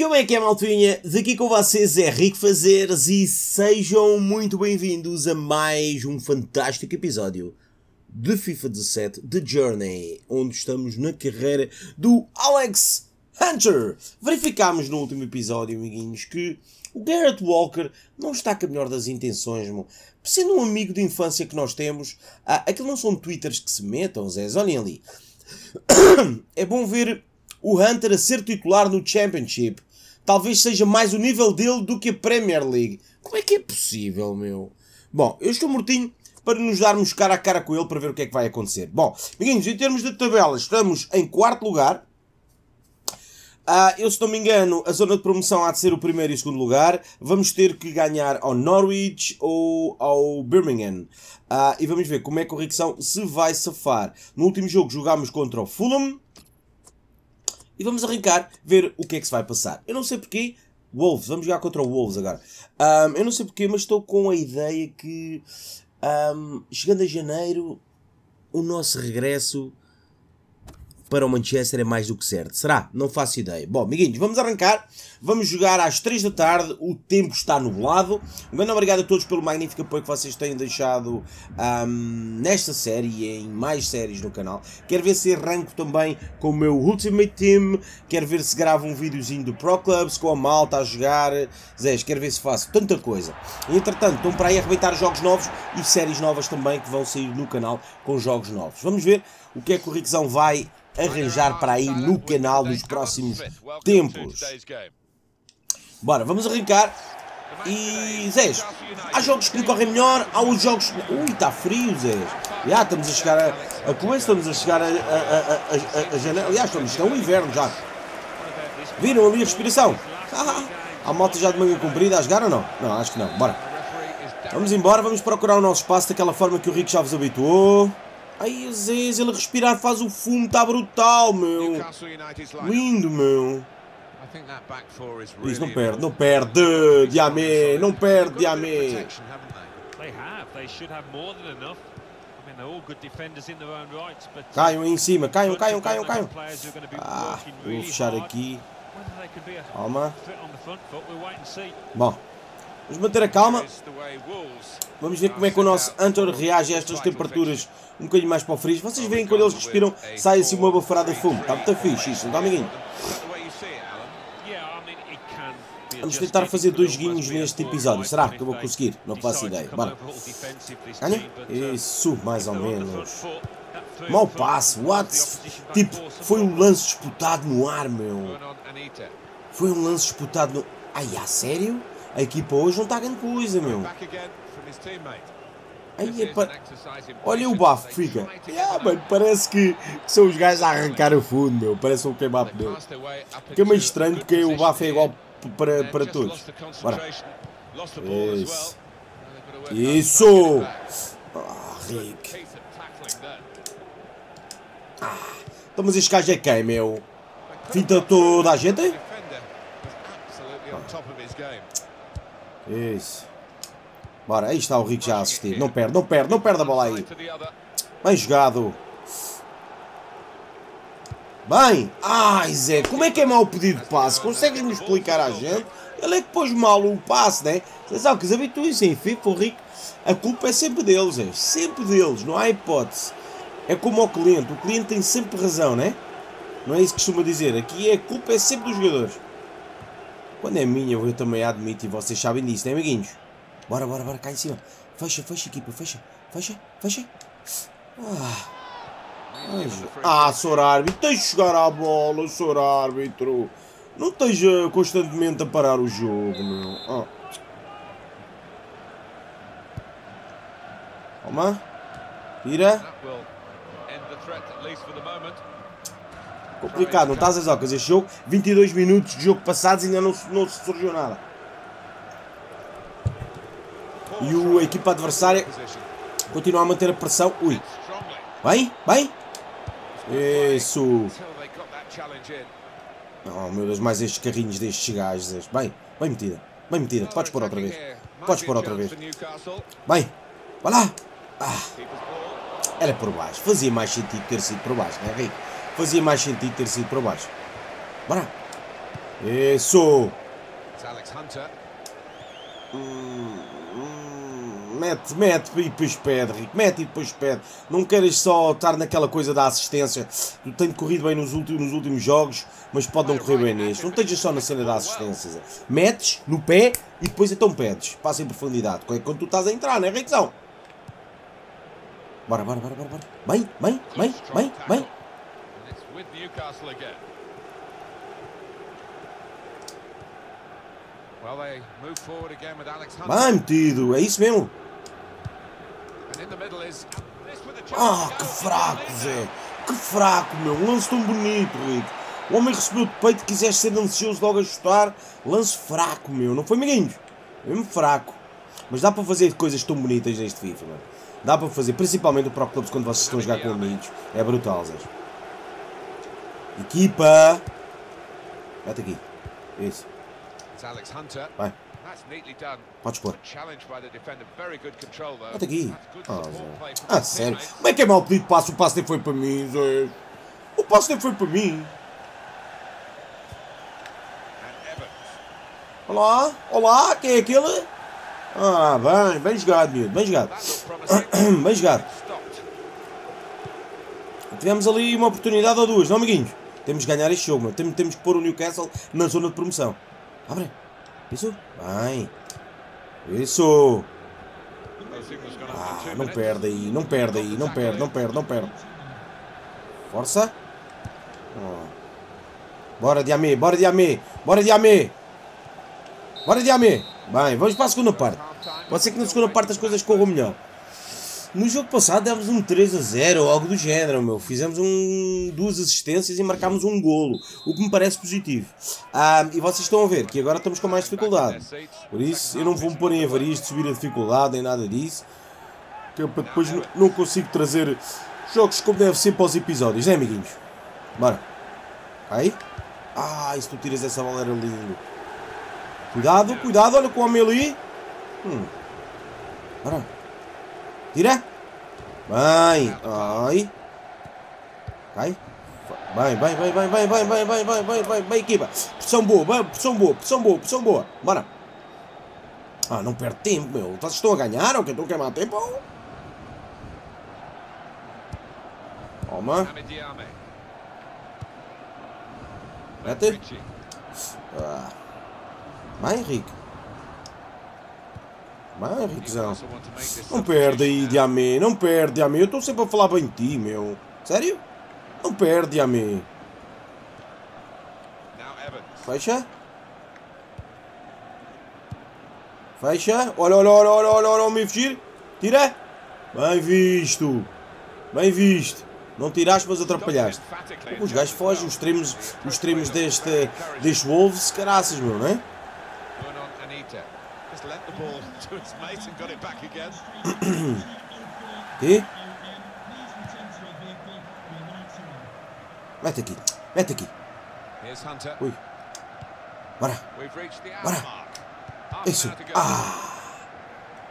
Como é que é, maltinha? Daqui com vocês é Rico Fazeres e sejam muito bem-vindos a mais um fantástico episódio de FIFA 17 The Journey, onde estamos na carreira do Alex Hunter. Verificámos no último episódio, amiguinhos, que o Garrett Walker não está com a melhor das intenções. Sendo um amigo de infância que nós temos, ah, aquilo não são twitters que se metam, Zé, olhem ali. É bom ver o Hunter a ser titular no Championship. Talvez seja mais o nível dele do que a Premier League. Como é que é possível, meu? Bom, eu estou mortinho para nos darmos cara a cara com ele para ver o que é que vai acontecer. Bom, amiguinhos, em termos de tabela, estamos em quarto lugar. Ah, eu, se não me engano, a zona de promoção há de ser o primeiro e o segundo lugar. Vamos ter que ganhar ao Norwich ou ao Birmingham. Ah, e vamos ver como é que o Rixão se vai safar. No último jogo jogámos contra o Fulham. E vamos arrancar, ver o que é que se vai passar. Eu não sei porquê. Wolves, vamos jogar contra o Wolves agora. Um, eu não sei porquê, mas estou com a ideia que, um, chegando a janeiro, o nosso regresso para o Manchester é mais do que certo. Será? Não faço ideia. Bom, amiguinhos, vamos arrancar. Vamos jogar às 3 da tarde. O tempo está nublado. Um grande obrigado a todos pelo magnífico apoio que vocês têm deixado um, nesta série e em mais séries no canal. Quero ver se arranco também com o meu Ultimate Team. Quero ver se gravo um videozinho do Pro Clubs com a malta a jogar. Zé, quero ver se faço tanta coisa. Entretanto, estão para aí arrebentar jogos novos e séries novas também que vão sair no canal com jogos novos. Vamos ver o que é que o Riquezão vai arranjar para aí no canal nos próximos tempos. Bora, vamos arrancar. E Zé, há jogos que me correm melhor, há outros jogos. Ui, está frio, Zé. Já estamos a chegar a, a coisa, estamos a chegar a, a, a, a, janela. Aliás, estamos, está um inverno já. Viram ali a respiração? há moto já de manga comprida a jogar ou não? Não, acho que não. Bora. Vamos embora, vamos procurar o nosso espaço daquela forma que o Rico já vos habituou. Ai, Aziz, ele respirar faz o fumo, está brutal, meu. Lindo, meu. Isso, não perde, não perde, Diamé, não perde, Diamé. Caiam aí em cima, caiam, caiam, caiam, caiam. Ah, vou fechar aqui. Calma. Bom, vamos manter a calma. Vamos ver como é que o nosso Antor reage a estas temperaturas um bocadinho mais para o frio. Vocês veem quando eles respiram, sai assim uma baforada de fumo. Está muito fixe isso, não está, amiguinho? Vamos tentar fazer dois guinhos neste episódio. Será que eu vou conseguir? Não faço ideia. Bora. Ganha? Isso, mais ou menos. Mau passe. What? Tipo, foi um lance disputado no ar, meu. Foi um lance disputado no... Ai, a sério? A equipa hoje não está grande coisa, meu. Aí, pa... Olha o bafo, fica. Yeah, mano, parece que, que, são os gajos a arrancar o fundo, meu. Parece um queimar pneu. Fica meio estranho porque o bafo é igual para, para todos. Bora. Isso. Isso! Ah, Rick. Ah, então, mas este gajo é quem, meu? Finta toda a gente? Ah. Isso. Bora, aí está o Rico já a assistir. Não perde, não perde, não perde a bola aí. Bem jogado. Bem. Ai, Zé, como é que é mau pedido de passe? Consegues-me explicar à gente? Ele é que pôs mal o passe, né? Vocês sabem que os habituem-se em FIFA, o Rico. A culpa é sempre deles, é. Sempre deles, não há hipótese. É como ao cliente. O cliente tem sempre razão, né? Não é isso que costuma dizer. Aqui a culpa é sempre dos jogadores. Quando é minha, eu também admito e vocês sabem disso, né, amiguinhos? Bora, bora, bora, cá em cima. Fecha, fecha, equipa, fecha, fecha, fecha. Ah, ah senhor árbitro, tens de chegar à bola, senhor árbitro. Não esteja constantemente a parar o jogo, meu. Ah. Toma. Tira. Complicado, não estás a dizer, este jogo, 22 minutos de jogo passados ainda não, não surgiu nada. E o, a equipa adversária continua a manter a pressão. Ui. Bem, bem. Isso. Oh meu Deus, mais estes carrinhos destes gajos. Bem, bem metida. Bem metida. Podes pôr outra vez. Podes pôr outra vez. Bem. Vai lá. Ah. Era por baixo. Fazia mais sentido ter sido por baixo, não é, Rico? Fazia mais sentido ter sido por baixo. Bora. Isso! Hunter. Hum, Mete, mete e depois pede, Rico. Mete e depois pede. Não queres só estar naquela coisa da assistência. Tu tem corrido bem nos últimos, nos últimos jogos, mas pode não correr bem neste. Não estejas só na cena da assistência. Metes no pé e depois então pedes. Passa em profundidade. Quando tu estás a entrar, não é, Riquezão? Bora, bora, bora, bora. bora. Bem, bem, bem, bem, bem. It's with Newcastle again. Well, they move forward again with Alex Hunter. Bem metido. É isso mesmo. Ah, que fraco, Zé. Que fraco, meu. Um lance tão bonito, Rico. O homem recebeu de peito, quiseste ser ansioso logo a chutar. Lance fraco, meu. Não foi amiguinhos. Mesmo fraco. Mas dá para fazer coisas tão bonitas neste FIFA, mano. Dá para fazer, principalmente o Pro Clubs quando vocês estão a jogar com amigos. É brutal, Zé. Equipa. Mete aqui. Isso. Vai. Podes pôr. Mete aqui. Ah, Zé. Ah, sério. Como é que é mal pedido passo? O passo nem foi para mim, Zé. O passo nem foi para mim. Olá, olá, quem é aquele? Ah, bem, bem jogado, miúdo, bem jogado. Bem jogado. Tivemos ali uma oportunidade ou duas, não, amiguinhos? Temos que ganhar este jogo. Temos, temos que pôr o Newcastle na zona de promoção. Abre. Isso. Bem. Isso. Ah, não perde aí, não perde aí, não perde, não perde, não perde. Força. Oh. Bora, Diamé, bora, Diamé, bora, Diamé. Bora, Diamé. Bem, vamos para a segunda parte. Pode ser que na segunda parte as coisas corram melhor. No jogo passado demos um 3 a 0 ou algo do género, meu. Fizemos um, duas assistências e marcámos um golo, o que me parece positivo. Ah, e vocês estão a ver que agora estamos com mais dificuldade. Por isso, eu não vou me pôr em avarias de subir a dificuldade nem nada disso. Que para depois não, não consigo trazer jogos como deve ser para os episódios, né, amiguinhos? Bora. Aí. Ah, e se tu tiras essa bola era lindo. Cuidado, cuidado, olha com o homem ali. Hum. Bora. Tira. Bem. Ai. Cai. Bem, bem, bem, bem, bem, bem, bem, bem, bem, bem, bem, bem, equipa. Pressão boa, bem, pressão boa, pressão boa, pressão boa. Bora. Ah, não perde tempo, meu. Vocês estão a ganhar ou que estão a queimar tempo? Toma. Mete. Ritchie. Bem, Henrique. Make this Não perde aí. Diamé. Não perde, Diamé. Eu estou sempre a falar bem de ti, meu. Sério? Não perde, Diamé. Fecha. Fecha. Olha, olha, olha, olha, olha, olha, o meu fugir. Tira. Bem visto. Bem visto. Não tiraste, mas atrapalhaste. Os gajos fogem, os extremos, os extremos deste, deste Wolves, caraças, meu, não é? E? Mete aqui, mete aqui. Here's Hunter. Ui. Bora. Bora. Isso. Ah.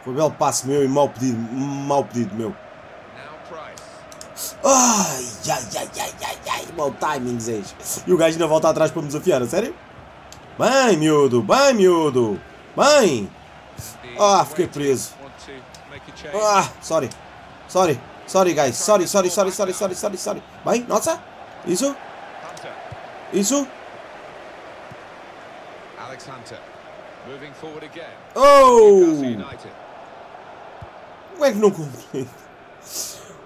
Foi belo passe meu e mau pedido, mau pedido meu. Now Price. Ai, ai, ai, ai, ai, ai, mau timing, Zé. E o gajo ainda volta atrás para me desafiar, a sério? Bem, miúdo, bem, miúdo. Bem. Ah, fiquei preso. Ah, sorry. Sorry. Sorry, guys. Sorry, sorry, sorry, sorry, sorry, sorry, sorry. Bem, nossa. Isso, isso. Alex Hunter. Moving forward again. Oh! Como é que não complica?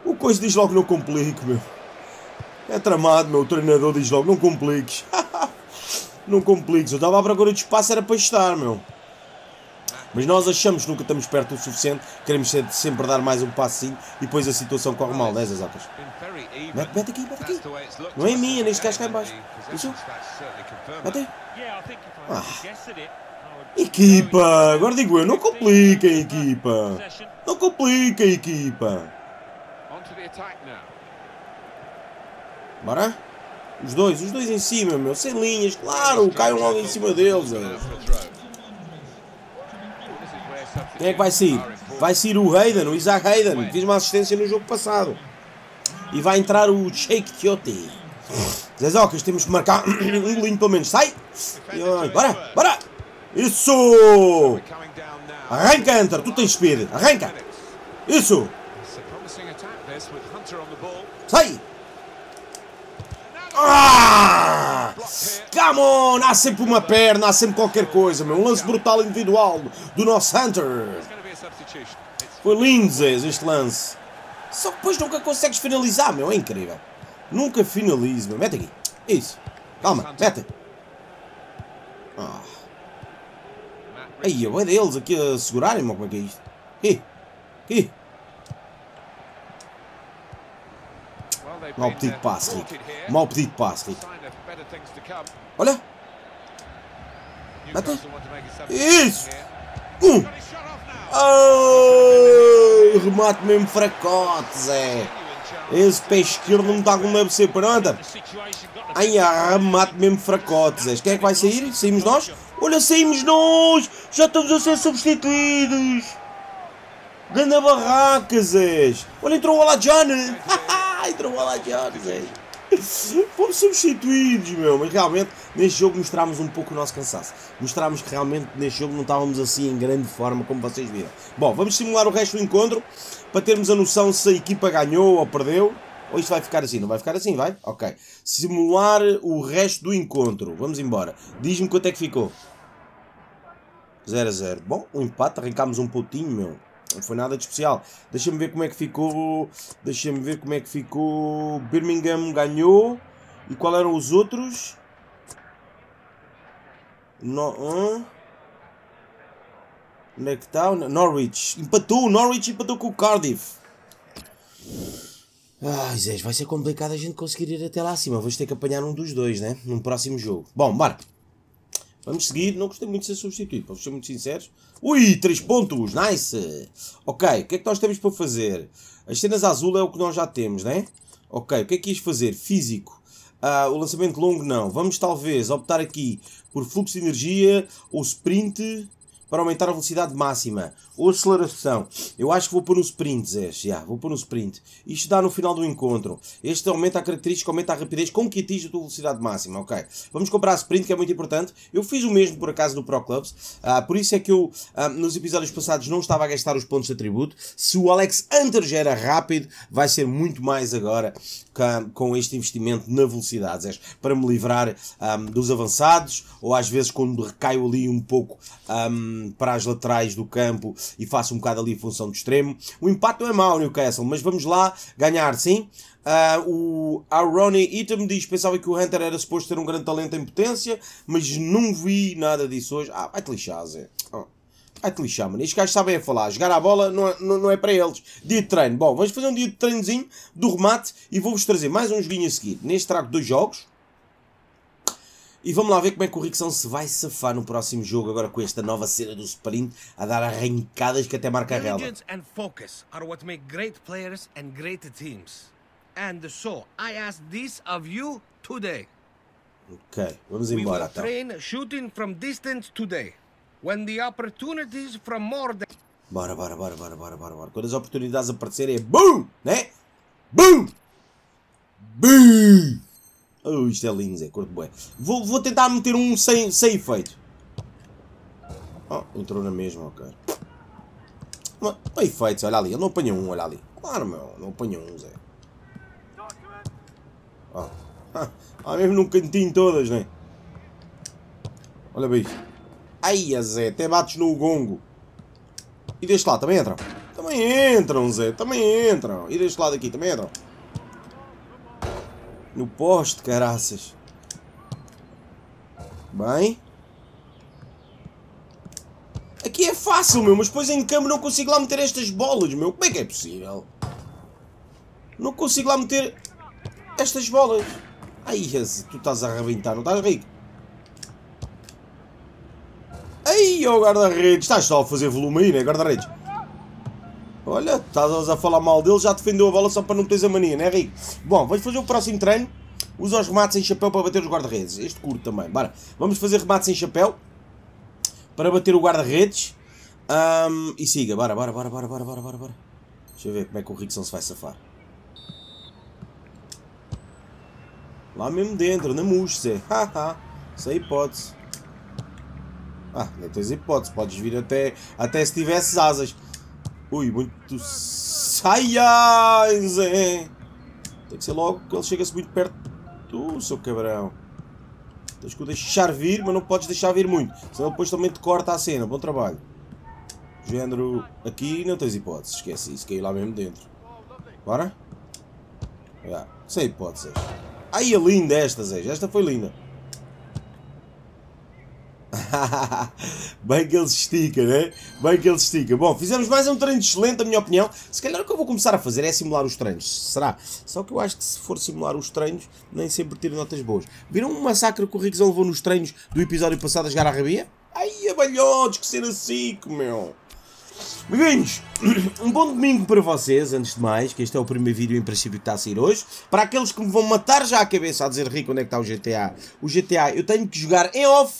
O coisa diz logo não complique, meu. É tramado, meu. O treinador diz logo não compliques. não compliques. Eu estava à procura de espaço, era para estar, meu. Mas nós achamos que nunca estamos perto o suficiente, queremos sempre dar mais um passinho e depois a situação corre mal. 10 exatas. É, mete, mete aqui, mete aqui. Não é minha nem é neste gajo cá em baixo. Isso? Mete aí. Ah. Equipa, agora digo eu, não compliquem, equipa. Não compliquem, equipa. Bora? Os dois, os dois em cima, meu. Sem linhas, claro, caiam logo em cima deles. Quem é que vai sair? Vai sair o Hayden, o Isaac Hayden, que fez uma assistência no jogo passado. E vai entrar o Sheikh Tiote. Zezocas, temos que marcar um golinho pelo menos. Sai! Bora, bora! Isso! Arranca, Enter, tu tens speed. Arranca! Isso! Sai! Ah! Come on! Há sempre uma perna, há sempre qualquer coisa, meu. Um lance brutal individual do nosso Hunter. Foi lindo, este lance. Só que depois nunca consegues finalizar, meu. É incrível. Nunca finalizo, meu. Mete aqui. Isso. Calma, mete. Ah. Aí, é deles aqui a segurarem-me, como é que é isto? Aqui. Aqui. Mal pedido passe, Rick. Mal pedido passe, Rick. Olha. Mete. Isso. Um. Oh, remate mesmo fracote, Zé. Esse pé esquerdo não está como deve ser. Pronto. Ai, remate mesmo fracote, Zé. Quem é que vai sair? Saímos nós? Olha, saímos nós. Já estamos a ser substituídos. Ganda barraca, Zé. Olha, entrou o Alajane. entrou o Alajane, Zé. Fomos substituídos, meu. Mas realmente, neste jogo mostrámos um pouco o nosso cansaço. Mostrámos que realmente neste jogo não estávamos assim em grande forma, como vocês viram. Bom, vamos simular o resto do encontro para termos a noção se a equipa ganhou ou perdeu. Ou isto vai ficar assim? Não vai ficar assim, vai? Ok. Simular o resto do encontro. Vamos embora. Diz-me quanto é que ficou. 0 a 0. Bom, um empate. Arrancámos um pontinho, meu. Não foi nada de especial. Deixa-me ver como é que ficou. Deixa-me ver como é que ficou. Birmingham ganhou. E qual eram os outros? No, uh? Onde é que está? Norwich. Empatou. Norwich empatou com o Cardiff. Ai, Zé, vai ser complicado a gente conseguir ir até lá acima. Vamos ter que apanhar um dos dois, né? Num próximo jogo. Bom, bora. Vamos seguir. Não gostei muito de ser substituído, para ser muito sinceros. Ui, 3 pontos, nice! Ok, o que é que nós temos para fazer? As cenas azul é o que nós já temos, né? Ok, o que é que ias fazer? Físico. Uh, o lançamento longo não. Vamos talvez optar aqui por fluxo de energia ou sprint para aumentar a velocidade máxima. Ou aceleração. Eu acho que vou pôr no sprint, Zé. Yeah, vou pôr no sprint. Isto dá no final do encontro. Este aumenta a característica, aumenta a rapidez com que atinge a tua velocidade máxima. Ok. Vamos comprar sprint, que é muito importante. Eu fiz o mesmo, por acaso, no Pro Clubs. Uh, por isso é que eu, uh, nos episódios passados, não estava a gastar os pontos de atributo. Se o Alex Hunter já era rápido, vai ser muito mais agora com este investimento na velocidade, Zé. Para me livrar um, ah, dos avançados, ou às vezes quando recaio ali um pouco um, para as laterais do campo e faça um bocado ali a função do extremo. O impacto não é mau, Newcastle, mas vamos lá ganhar, sim. Uh, o Ronnie Item diz pensava que o Hunter era suposto ter um grande talento em potência, mas não vi nada disso hoje. Ah, vai-te lixar, Zé. Oh. Vai-te lixar, mano. Estes gajos sabem a falar. Jogar a bola não é, não, não é para eles. Dia de treino. Bom, vamos fazer um dia de treinozinho do remate e vou-vos trazer mais uns vinhos a seguir. Neste trago dois jogos. E vamos lá ver como é que o Rickson se vai safar no próximo jogo, agora com esta nova cena do sprint, a dar arrancadas que até marca a relva. and focus are what make great players and great teams. And so, I ask this of you today. Ok, vamos embora então. train shooting from distance today. When the opportunities from more than... Bora, bora, bora, bora, bora, bora, bora. Quando as oportunidades aparecerem é BOOM! Né? BOOM! BOOM! Oh, isto é lindo, Zé, curto bué. Vou, vou tentar meter um sem, sem efeito. Oh, entrou na mesma, ok. Mas, efeitos, olha ali, ele não apanhou um, olha ali. Claro, meu, não apanhou um, Zé. Oh. Ah, mesmo num cantinho todas, né? Olha bem isto. Ai, Zé, até bates no gongo. E deste lado, também entram? Também entram, Zé, também entram. E deste lado aqui, também entram. No poste, caraças. Bem. Aqui é fácil, meu, mas depois em câmbio não consigo lá meter estas bolas, meu. Como é que é possível? Não consigo lá meter estas bolas. Ai, tu estás a arrebentar, não estás rico? Ai, ó guarda-redes, estás só a fazer volume aí, né, guarda-redes? Olha, estás a falar mal dele, já defendeu a bola só para não teres a mania, não é, Rico? Bom, vamos fazer o próximo treino. Usa os remates em chapéu para bater os guarda-redes. Este curto também. Bora. Vamos fazer remates em chapéu para bater o guarda-redes. Um, e siga. Bora, bora, bora, bora, bora, bora, bora, bora. Deixa eu ver como é que o Rickson se vai safar. Lá mesmo dentro, na mousse, Haha, sem hipótese. Ah, nem tens hipótese, podes vir até, até se tivesses asas. Ui, muito... Saia, Zé! Tem que ser logo que ele chega-se muito perto. Tu, seu cabrão. Tens que o deixar vir, mas não podes deixar vir muito. Senão depois também te corta a cena. Bom trabalho. Género, aqui não tens hipótese. Esquece isso, caí lá mesmo dentro. Bora? Yeah. Sem hipóteses. Ai, é linda esta, Zé. Esta foi linda. Bem que ele se estica, né? Bem que ele se estica. Bom, fizemos mais um treino excelente, na minha opinião. Se calhar o que eu vou começar a fazer é simular os treinos. Será? Só que eu acho que se for simular os treinos, nem sempre tiro notas boas. Viram um massacre que o Rickzão levou nos treinos do episódio passado a jogar a rabia? Ai, abalhotes, que cena assim, meu! Amiguinhos, um bom domingo para vocês, antes de mais, que este é o primeiro vídeo em princípio que está a sair hoje. Para aqueles que me vão matar já a cabeça a dizer, Rico, onde é que está o GTA? O GTA eu tenho que jogar em off,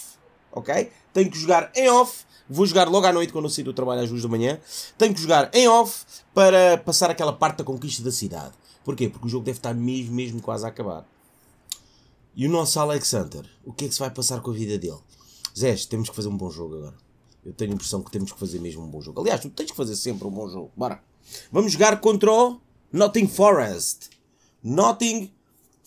ok? Tenho que jogar em off. Vou jogar logo à noite quando eu sair do trabalho às 2 da manhã. Tenho que jogar em off para passar aquela parte da conquista da cidade. Porquê? Porque o jogo deve estar mesmo, mesmo quase a acabar. E o nosso Alexander, o que é que se vai passar com a vida dele? Zé, temos que fazer um bom jogo agora. Eu tenho a impressão que temos que fazer mesmo um bom jogo. Aliás, tu tens que fazer sempre um bom jogo. Bora. Vamos jogar contra o Notting Forest. Notting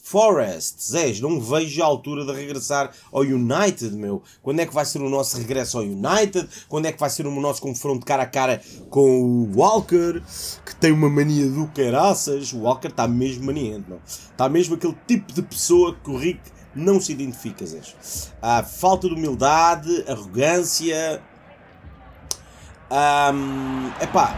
Forest. Zés, não vejo a altura de regressar ao United, meu. Quando é que vai ser o nosso regresso ao United? Quando é que vai ser o nosso confronto cara a cara com o Walker? Que tem uma mania do caraças. O Walker está mesmo maniente, não? Está mesmo aquele tipo de pessoa que o Rick não se identifica, Zés. A falta de humildade, arrogância um, epá,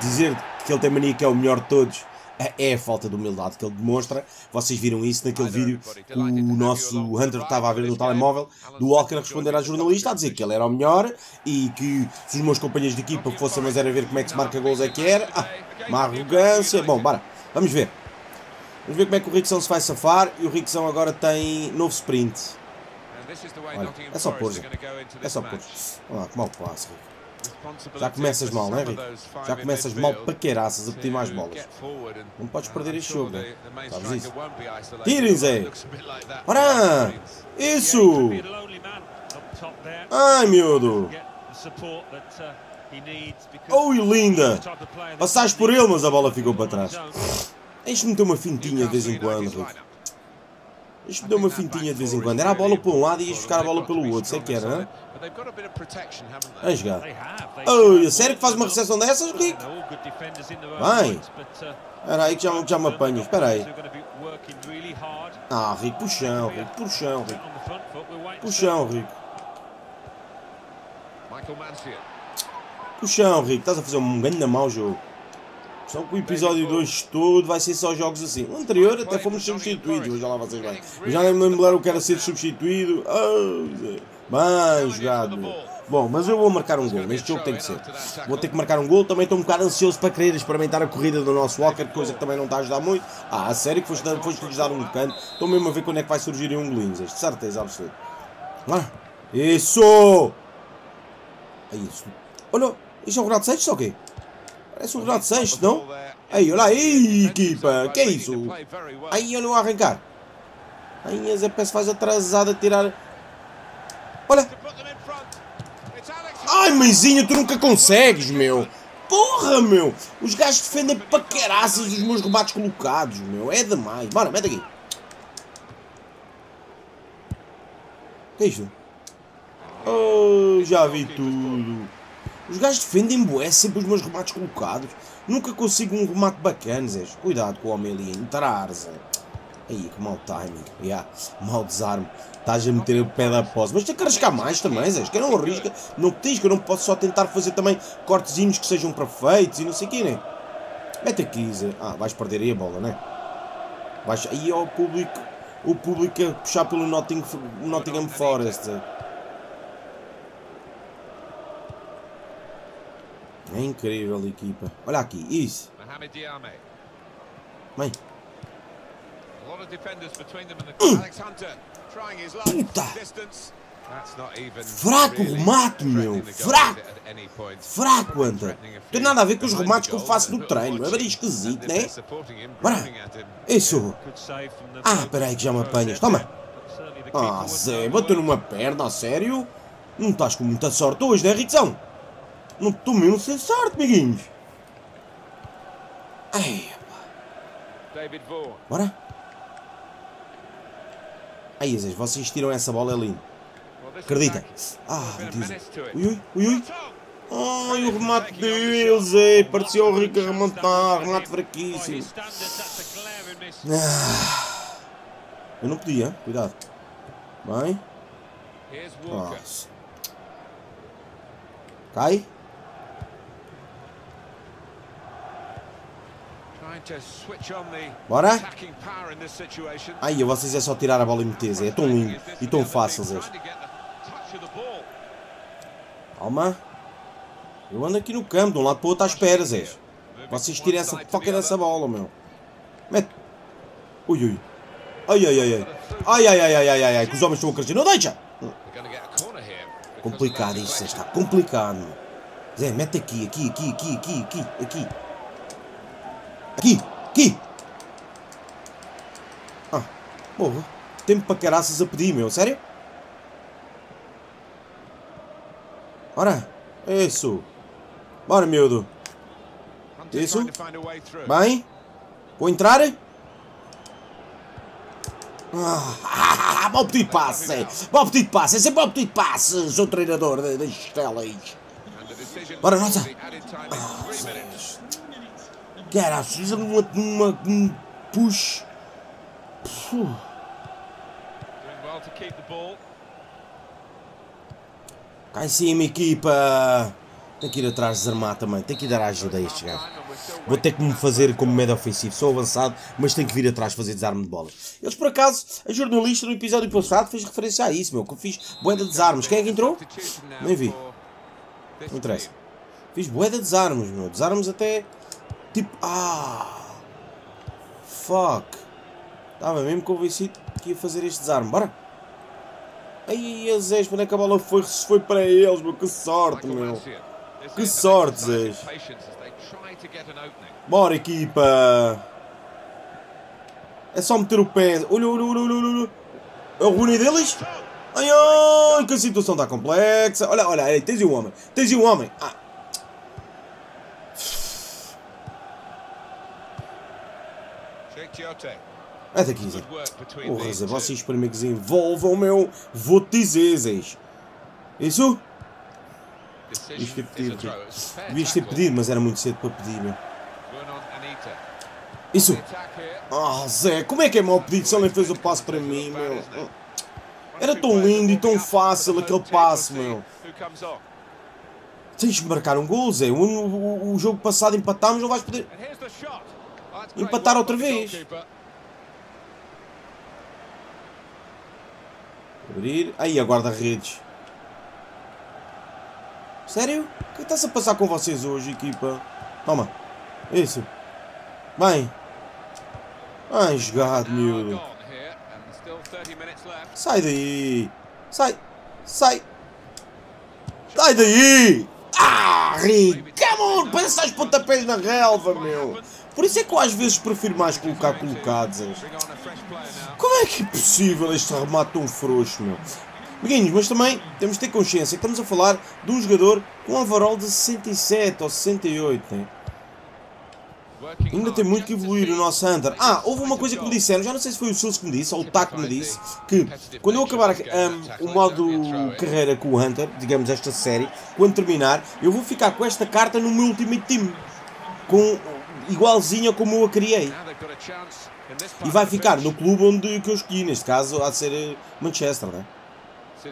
dizer que ele tem mania que é o melhor de todos é a falta de humildade que ele demonstra. Vocês viram isso naquele vídeo que o nosso Hunter estava a ver no telemóvel, do Walker a responder à jornalista, a dizer que ele era o melhor e que se os meus companheiros de equipa fossem mais era ver como é que se marca gols é que era. Ah, uma arrogância. Bom, bora, vamos ver. Vamos ver como é que o Rickson se vai safar e o Rickson agora tem novo sprint. Olha, é só pôr, é só pôr. Olha lá, que mal passo, Rick. Já começas mal, não é, Rico? Já começas mal para queiraças a pedir mais bolas. Não podes perder este jogo, né? Sabes isso? Tirem, Zé! Ora! Isso! Ai, miúdo! Oh, linda! Passaste por ele, mas a bola ficou para trás. Enche-me ter uma fintinha de vez em quando, Rico. Isto deu uma fintinha de vez em quando. Era a bola para um lado e ias buscar a bola pelo outro. Sei que era, não é? Vem jogar. Oh, a sério que faz uma recepção dessas, Rick? Vai. Espera aí que já, já me apanhas. Espera aí. Ah, Rick, puxão, Rick. Puxão, Rick. Puxão, Rick. Puxão, Rick. Estás a fazer um grande mau jogo. Só que o episódio 2 todo vai ser só jogos assim. O anterior até fomos substituídos, já lá vocês bem. Eu já nem me lembro o que era ser substituído. Oh, bem jogado, meu. Bom, mas eu vou marcar um gol. Neste jogo tem que ser. Vou ter que marcar um gol. Também estou um bocado ansioso para querer experimentar a corrida do nosso Walker, coisa que também não está a ajudar muito. Ah, a sério que foste, foste lhes dar um canto. Estou mesmo a ver quando é que vai surgir um golinho. De certeza absoluta. Ah, isso! É isso. Olha, isto é um Ronaldo Seixas ou o quê? Parece um Ronaldo Sanches, não? Aí, olha aí, equipa. Que é isso? Aí, olha o arrancar. Aí, a Pés faz atrasado a tirar... Olha. Ai, mãezinha, tu nunca consegues, meu. Porra, meu. Os gajos defendem para caraças os meus rebates colocados, meu. É demais. Bora, mete aqui. Que é isto? Oh, já vi tudo. Os gajos defendem bué sempre os meus remates colocados. Nunca consigo um remate bacana, Zé. Cuidado com o homem ali, entrar, Zé. Aí, que mau timing. Yeah, mau desarme. Estás a meter o pé da posse. Mas tem que arriscar mais também, Zé. Que não arrisca, não que eu não posso só tentar fazer também cortezinhos que sejam perfeitos e não sei o quê, né? Mete aqui, Zé. Ah, vais perder aí a bola, né? Vais... Aí ó, o público, o público a puxar pelo Nottingham, Nottingham Forest, Zé. É incrível a equipa. Olha aqui, isso. Mãe. Puta! Fraco remate, meu. Fraco. Fraco. Não tem nada a ver com os remates que eu faço no treino. É bem esquisito, né? Bora. Isso. Ah, peraí que já me apanhas. Toma. Ah, Zé, bateu numa perna, a sério? Não estás com muita sorte hoje, né, Ritzão? Não estou mesmo sem sorte, amiguinhos. Ai, Bora. Aí, Zé, vocês tiram essa bola, é lindo. Acredita. Ah, Ui, ui, ui, ui. Ai, o remate deles, é. Parecia o Rico a remontar. Remate fraquíssimo. Ah. Eu não podia, cuidado. Bem. Nossa. Cai. Bora? Ai, vocês é só tirar a bola e meter, é tão lindo e tão fácil, Zé. Calma. Eu ando aqui no campo, de um lado para o outro à espera, Zé. Vocês tirem essa foca dessa bola, meu. Mete. Ui, ui. Ai, ai, ai, ai. Ai, ai, ai, ai, ai, ai, ai, que os homens estão a crescer. Não deixa! Complicado isto, está complicado. Zé, mete aqui, aqui, aqui, aqui, aqui, aqui, aqui. Aqui, aqui. Ah, porra. Tempo para caraças a pedir, meu. Sério? Ora, isso. Bora, miúdo. Isso. Bem. Vou entrar. Ah, bom pedido passe. Bom pedido passe. É sempre bom pedido passe. Sou treinador das estrelas. Bora, nossa. Ah, Cara, precisa de uma, uma, um push. Cá em cima, equipa. Tem que ir atrás de desarmar também. Tem que dar ajuda a estes gajos. Vou ter que me fazer como médio ofensivo. Sou avançado, mas tenho que vir atrás fazer desarme de bolas. Eles, por acaso, a jornalista no episódio passado fez referência a isso, meu. Que eu fiz boeda de desarmes. Quem é que entrou? Nem vi. Não interessa. Fiz boeda de desarmes, meu. Desarmes até... Tipo... Ah... Fuck. Estava mesmo convencido que ia fazer este desarme. Bora. Ai, Zés, quando é que a bola foi, foi para eles, meu. Que sorte, meu. Que sorte, Zés. Bora, equipa. É só meter o pé. Olha, olha, olha, olha. É o Rooney deles? Ai, ai, que a situação está complexa. Olha, olha, tens um homem. Tens um homem. Ah. Até aqui, Zé. Porra, Zé, vocês primeiro que desenvolvam, meu. Vou-te dizer, Zé. Isso? Devias ter pedido. Devias ter pedido, mas era muito cedo para pedir, meu. Isso! Ah, Zé, como é que é mau pedido se ele fez o passo para mim, meu? Era tão lindo e tão fácil aquele passo, meu. Tens de marcar um gol, Zé. O, o, o jogo passado empatámos, não vais poder empatar outra vez. Abrir. Aí, a guarda-redes. Sério? O que está-se a passar com vocês hoje, equipa? Toma. Isso. Bem. Bem jogado, miúdo. Sai daí. Sai. Sai. Sai daí. Ah, Rick. Come on. Pensa os pontapés na relva, meu. Por isso é que eu às vezes prefiro mais colocar colocados. Como é que é possível este remate tão frouxo, meu? Amiguinhos, mas também temos de ter consciência que estamos a falar de um jogador com um overall de 67 ou 68, né? Ainda tem muito que evoluir o nosso Hunter. Ah, houve uma coisa que me disseram, já não sei se foi o Sills que me disse, ou o Taco que me disse, que quando eu acabar um, o modo carreira com o Hunter, digamos esta série, quando terminar, eu vou ficar com esta carta no meu Ultimate Team. Com, igualzinha como eu a criei. E vai ficar no clube onde que eu escolhi, neste caso há de ser eh, Manchester, né?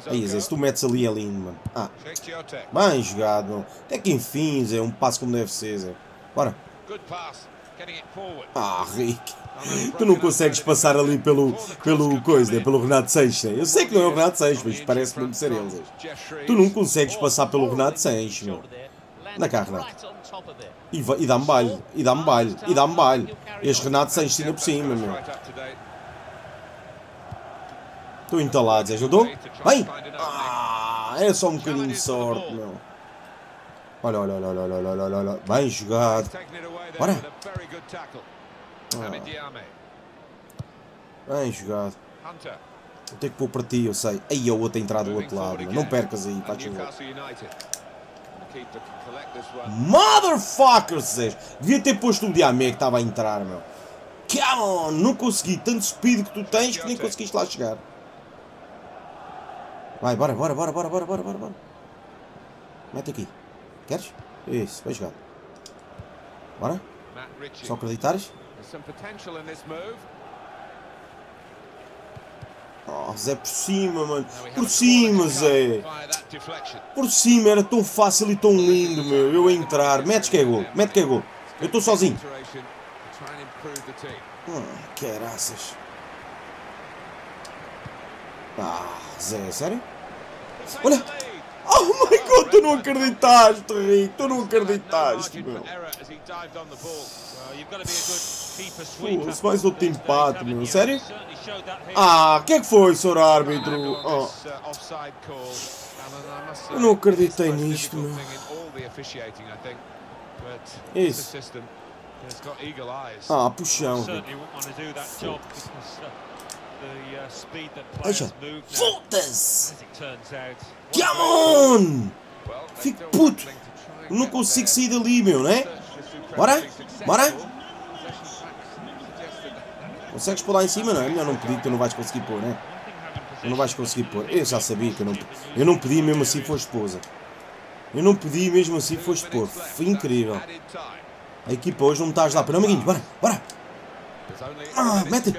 Aí, Zé, se tu metes ali, é lindo, mano. Ah, bem jogado, mano. Até que enfim, Zé, um passo como deve ser, Zé. Bora. Ah, Rick. Tu não consegues passar ali pelo, pelo coisa, né? pelo Renato Sanches. Eu sei que não é o Renato Sanches, mas parece mesmo ser ele. Tu não consegues passar pelo Renato Sanches, meu. Na cá, Renato. E, e dá-me baile, e dá-me baile, e dá-me baile. Este Renato Sanches ainda por cima, meu. Estou entalado, Zé. Ajudou? Vem! Ah, é só um bocadinho de sorte, meu. Olha, olha, olha, olha, olha, olha, olha, olha. Bem jogado. Bora. Ah. Bem jogado. Vou ter que pôr para ti, eu sei. Aí a outra entrar do outro lado. Não percas aí, faz favor. Motherfucker, Zé. Devia ter posto o Diamé que estava a entrar, meu. Come on! Não consegui. Tanto speed que tu tens que nem conseguiste lá chegar. Vai, bora, bora, bora, bora, bora, bora, bora. Mete aqui. Queres? Isso, vai jogar. Bora? Só acreditares? Oh, Zé, por cima, mano. Por cima, Zé. Por cima, era tão fácil e tão lindo, meu. Eu entrar. Metes que é gol. Mete que é gol. Eu estou sozinho. Hum, caraças. Ah, Zé, sério? Olha! Oh my god, tu não acreditaste, Rick! Tu não acreditaste, meu! Pô, mais outro empate, meu. Sério? Ah, o que é que foi, senhor árbitro? Oh. Eu não acreditei nisto, meu. Isso. Ah, puxão. Veja. Foda-se! Come on! Fico puto! Eu não consigo sair dali, meu, né? Bora? Bora? Consegues pôr lá em cima? Não, é melhor não pedir que tu não vais conseguir pôr, né? Não vais conseguir pôr. Eu já sabia que eu não... Eu não pedi mesmo assim for esposa. Eu não pedi mesmo assim foste pôr. Foi incrível. A equipa hoje não me estás lá. Para não, amiguinhos. Bora, bora. Ah, mete.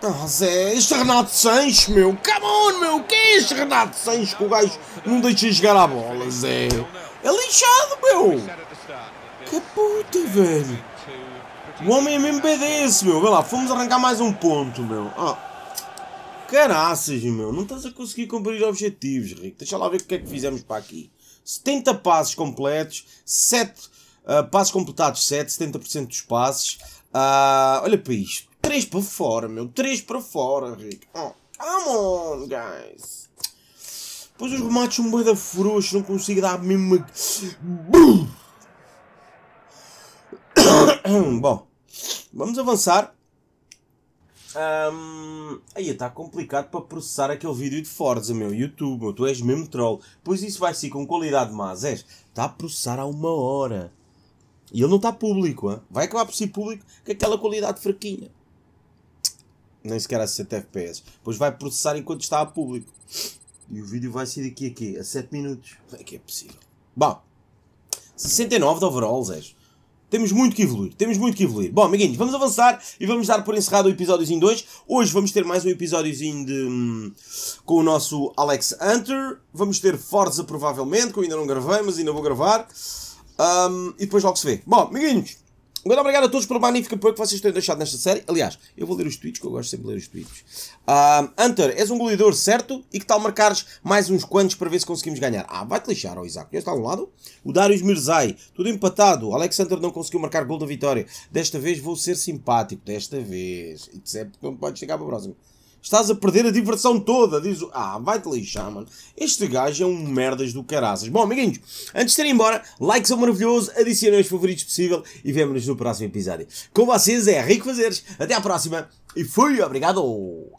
Ah, Zé, este Renato Sanches, meu. Come on, meu. Que é este Renato Sanches que o gajo não deixa jogar a bola, Zé? É lixado, meu. Que puta, velho. O homem é mesmo BDS, meu. Vê lá, fomos arrancar mais um ponto, meu. Ah. Caraças, meu. Não estás a conseguir cumprir objetivos, Rico. Deixa lá ver o que é que fizemos para aqui. 70 passos completos, 7 uh, ah, passos completados, 7, 70% dos passos. Uh, olha para isto. 3 para fora, meu. 3 para fora, Rick. Oh, come on, guys. Depois os remates são bem da frouxos, não consigo dar mesmo Bom, vamos avançar. Um, aí está complicado para processar aquele vídeo de Forza, meu YouTube, meu, tu és mesmo troll. Pois isso vai ser com qualidade más, és. Está a processar há uma hora. E ele não está público, hein? vai acabar por ser público com aquela qualidade fraquinha nem sequer a 60 FPS. Depois vai processar enquanto está a público. E o vídeo vai ser daqui a quê? A 7 minutos. Como é que é possível? Bom, 69 de overall, Zé. Temos muito que evoluir, temos muito que evoluir. Bom, amiguinhos, vamos avançar e vamos dar por encerrado o episódiozinho 2. Hoje vamos ter mais um episódiozinho de, hum, com o nosso Alex Hunter. Vamos ter Forza, provavelmente, que eu ainda não gravei, mas ainda vou gravar. Um, e depois logo se vê. Bom, amiguinhos, muito obrigado a todos pelo magnífico apoio que vocês têm deixado nesta série. Aliás, eu vou ler os tweets, que eu gosto sempre de ler os tweets. Uh, Hunter, és um goleador certo? E que tal marcares mais uns quantos para ver se conseguimos ganhar? Ah, vai-te lixar, ó Isaac. Já está a um lado. O Darius Mirzai, tudo empatado. Alex Hunter não conseguiu marcar gol da vitória. Desta vez vou ser simpático. Desta vez. E disse, não pode chegar para o próximo. Estás a perder a diversão toda. Diz o... Ah, vai-te lixar, mano. Este gajo é um merdas do caraças. Bom, amiguinhos, antes de ir embora, likes é maravilhoso, adicionem os favoritos possível e vemo-nos no próximo episódio. Com vocês é Rico Fazeres. Até à próxima e fui, obrigado!